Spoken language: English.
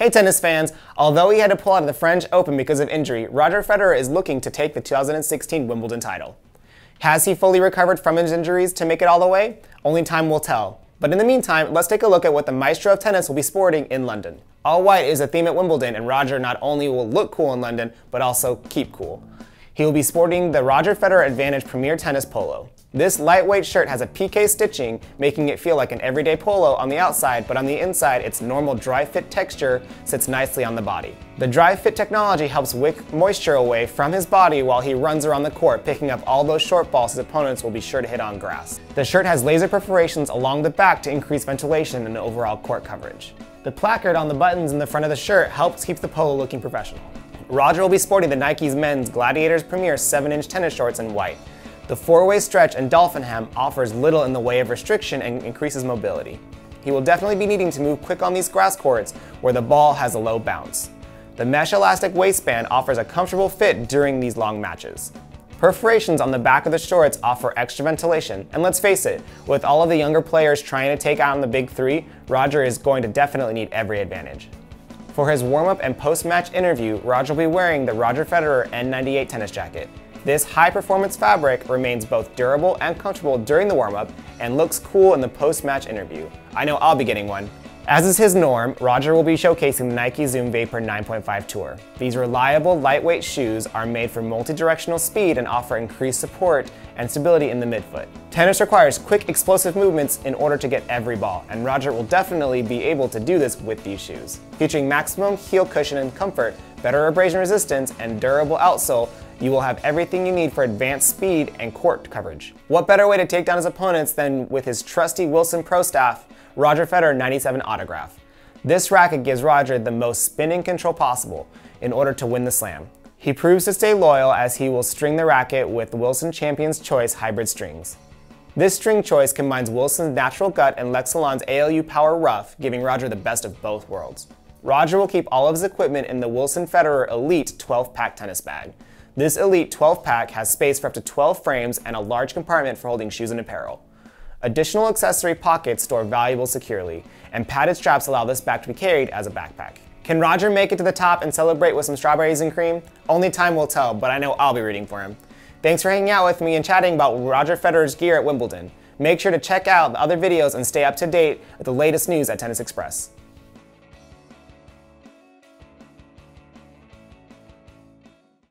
Hey tennis fans! Although he had to pull out of the French Open because of injury, Roger Federer is looking to take the 2016 Wimbledon title. Has he fully recovered from his injuries to make it all the way? Only time will tell. But in the meantime, let's take a look at what the maestro of tennis will be sporting in London. All white is a theme at Wimbledon, and Roger not only will look cool in London, but also keep cool. He will be sporting the Roger Federer Advantage Premier Tennis Polo. This lightweight shirt has a piqué stitching, making it feel like an everyday polo on the outside, but on the inside, its normal Dri-FIT texture sits nicely on the body. The Dri-FIT technology helps wick moisture away from his body while he runs around the court, picking up all those short balls his opponents will be sure to hit on grass. The shirt has laser perforations along the back to increase ventilation and overall court coverage. The placard on the buttons in the front of the shirt helps keep the polo looking professional. Roger will be sporting the Nike's men's Gladiators Premier 7-inch tennis shorts in white. The four-way stretch and dolphin hem offers little in the way of restriction and increases mobility. He will definitely be needing to move quick on these grass courts where the ball has a low bounce. The mesh elastic waistband offers a comfortable fit during these long matches. Perforations on the back of the shorts offer extra ventilation, and let's face it, with all of the younger players trying to take on the big three, Roger is going to definitely need every advantage. For his warm-up and post-match interview, Roger will be wearing the Roger Federer N98 tennis jacket. This high-performance fabric remains both durable and comfortable during the warm-up and looks cool in the post-match interview. I know I'll be getting one. As is his norm, Roger will be showcasing the Nike Zoom Vapor 9.5 Tour. These reliable, lightweight shoes are made for multi-directional speed and offer increased support and stability in the midfoot. Tennis requires quick, explosive movements in order to get every ball, and Roger will definitely be able to do this with these shoes. Featuring maximum heel cushion and comfort, better abrasion resistance, and durable outsole, you will have everything you need for advanced speed and court coverage. What better way to take down his opponents than with his trusty Wilson Pro Staff Roger Federer 97 autograph. This racket gives Roger the most spinning control possible in order to win the slam. He proves to stay loyal as he will string the racket with Wilson Champion's Choice hybrid strings. This string choice combines Wilson's natural gut and Luxilon's ALU Power Rough, giving Roger the best of both worlds. Roger will keep all of his equipment in the Wilson Federer Elite 12-pack tennis bag. This Elite 12-pack has space for up to 12 frames and a large compartment for holding shoes and apparel. Additional accessory pockets store valuables securely, and padded straps allow this bag to be carried as a backpack. Can Roger make it to the top and celebrate with some strawberries and cream? Only time will tell, but I know I'll be rooting for him. Thanks for hanging out with me and chatting about Roger Federer's gear at Wimbledon. Make sure to check out the other videos and stay up to date with the latest news at Tennis Express.